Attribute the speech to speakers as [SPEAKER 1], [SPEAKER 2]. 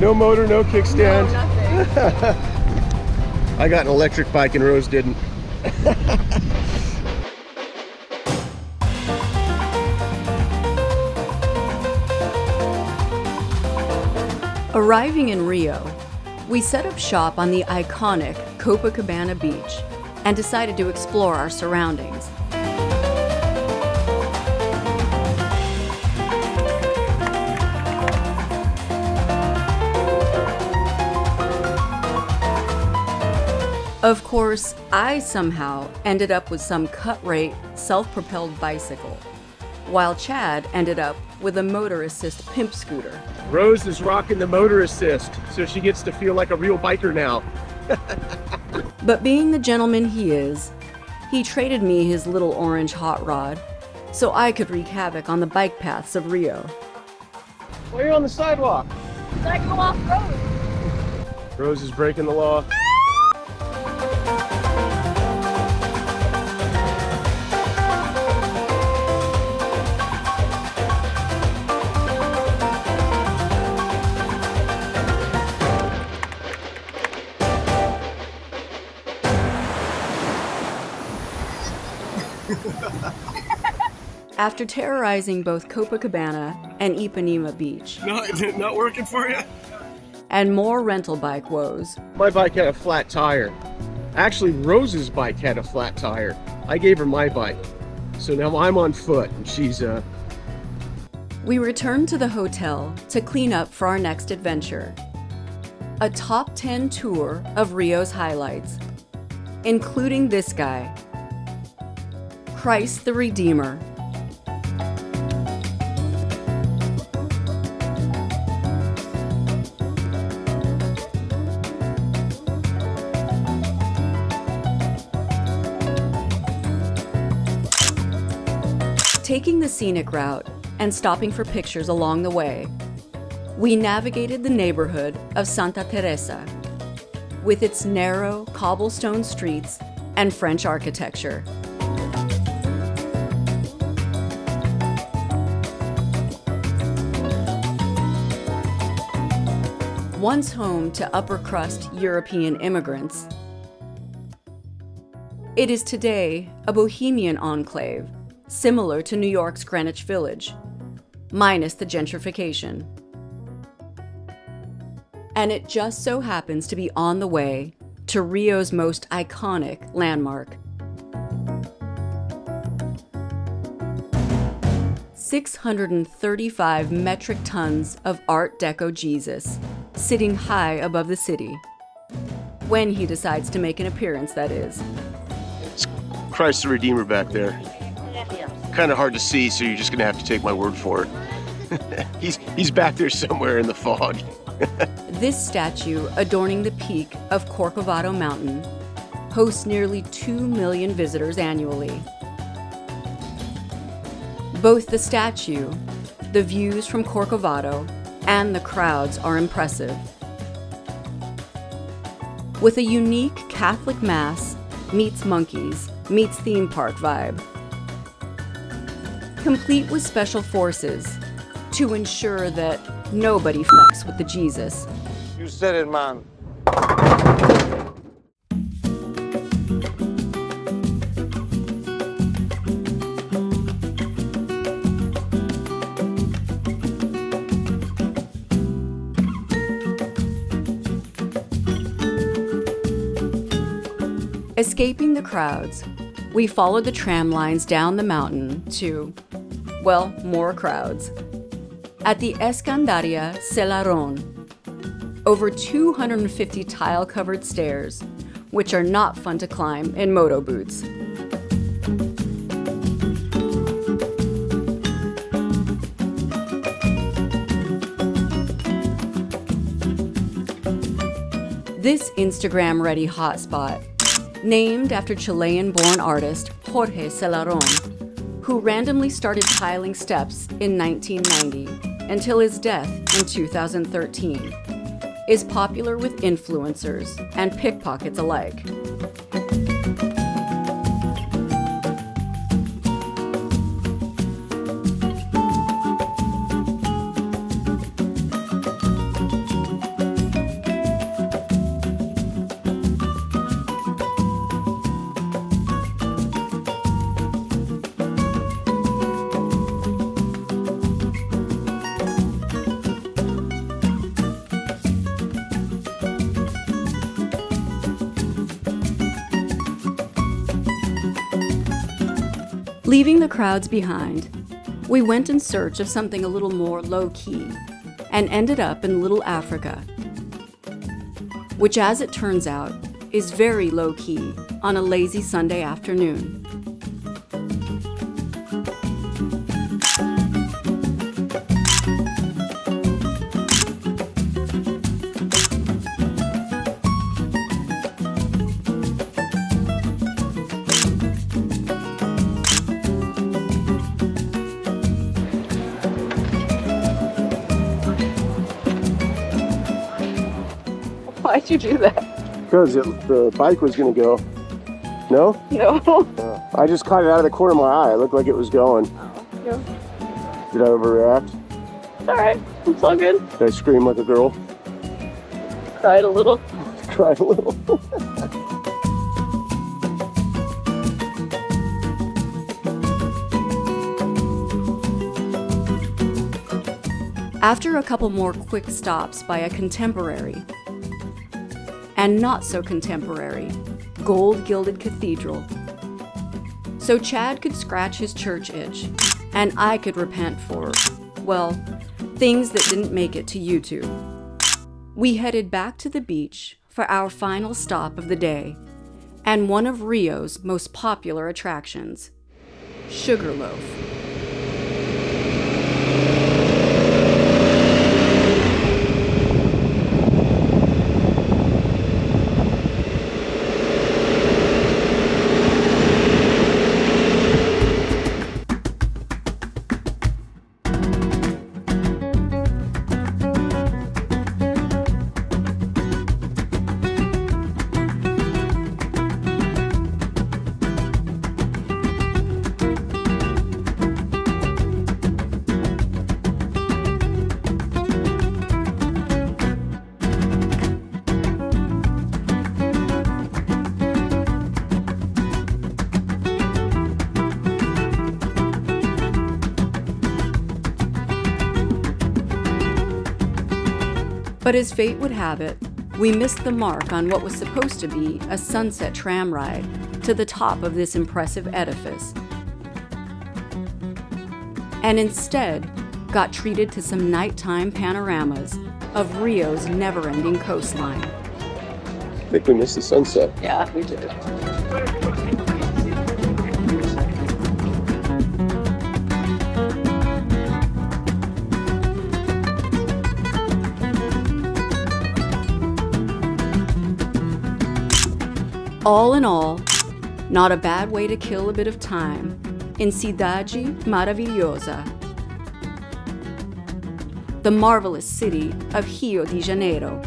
[SPEAKER 1] No motor, no kickstand.
[SPEAKER 2] No, nothing.
[SPEAKER 1] I got an electric bike and Rose didn't.
[SPEAKER 3] Arriving in Rio, we set up shop on the iconic Copacabana beach and decided to explore our surroundings. Of course, I somehow ended up with some cut rate, self propelled bicycle, while Chad ended up with a motor assist pimp scooter.
[SPEAKER 1] Rose is rocking the motor assist, so she gets to feel like a real biker now.
[SPEAKER 3] But being the gentleman he is, he traded me his little orange hot rod so I could wreak havoc on the bike paths of Rio.
[SPEAKER 1] Well, you're on the sidewalk.
[SPEAKER 2] Did I go off road?
[SPEAKER 1] Rose is breaking the law.
[SPEAKER 3] After terrorizing both Copacabana and Ipanema Beach,
[SPEAKER 1] Not, not working for you?
[SPEAKER 3] and more rental bike woes,
[SPEAKER 1] My bike had a flat tire. Actually, Rose's bike had a flat tire. I gave her my bike. So now I'm on foot and she's uh
[SPEAKER 3] we returned to the hotel to clean up for our next adventure. A top 10 tour of Rio's highlights, including this guy Christ the Redeemer. Taking the scenic route and stopping for pictures along the way, we navigated the neighborhood of Santa Teresa with its narrow cobblestone streets and French architecture. Once home to upper crust European immigrants, it is today a bohemian enclave similar to New York's Greenwich Village, minus the gentrification. And it just so happens to be on the way to Rio's most iconic landmark. 635 metric tons of Art Deco Jesus sitting high above the city. When he decides to make an appearance, that is.
[SPEAKER 1] Christ the Redeemer back there. Kind of hard to see, so you're just gonna have to take my word for it. he's he's back there somewhere in the fog.
[SPEAKER 3] This statue, adorning the peak of Corcovado Mountain, hosts nearly 2 million visitors annually. Both the statue, the views from Corcovado, and the crowds are impressive. With a unique Catholic Mass meets monkeys meets theme park vibe. Complete with special forces to ensure that nobody fucks with the Jesus.
[SPEAKER 4] You said it, man.
[SPEAKER 3] Escaping the crowds, we followed the tram lines down the mountain to, well, more crowds. At the Escandaria Selarón, over 250 tile covered stairs, which are not fun to climb in moto boots. This Instagram ready hotspot, named after Chilean born artist Jorge Selarón, who randomly started tiling steps in 1990 until his death in 2013, is popular with influencers and pickpockets alike. Leaving the crowds behind, we went in search of something a little more low key and ended up in Little Africa, which, as it turns out, is very low key on a lazy Sunday afternoon.
[SPEAKER 2] Why'd you do that?
[SPEAKER 1] Because the bike was going to go. No?
[SPEAKER 2] No.
[SPEAKER 1] Uh, I just caught it out of the corner of my eye. It looked like it was going.
[SPEAKER 2] No.
[SPEAKER 1] Did I overreact?
[SPEAKER 2] It's alright. It's all good.
[SPEAKER 1] Did I scream like a girl?
[SPEAKER 2] Cried a little.
[SPEAKER 1] Cried a little.
[SPEAKER 3] After a couple more quick stops by a contemporary and not so contemporary gold gilded cathedral, so Chad could scratch his church itch and I could repent for, well, things that didn't make it to YouTube. We headed back to the beach for our final stop of the day and one of Rio's most popular attractions Sugarloaf. But as fate would have it, we missed the mark on what was supposed to be a sunset tram ride to the top of this impressive edifice. And instead, got treated to some nighttime panoramas of Rio's never ending coastline.
[SPEAKER 1] I think we missed the sunset.
[SPEAKER 2] Yeah, we did.
[SPEAKER 3] All in all, not a bad way to kill a bit of time in Cidade Maravilhosa, the marvelous city of Rio de Janeiro.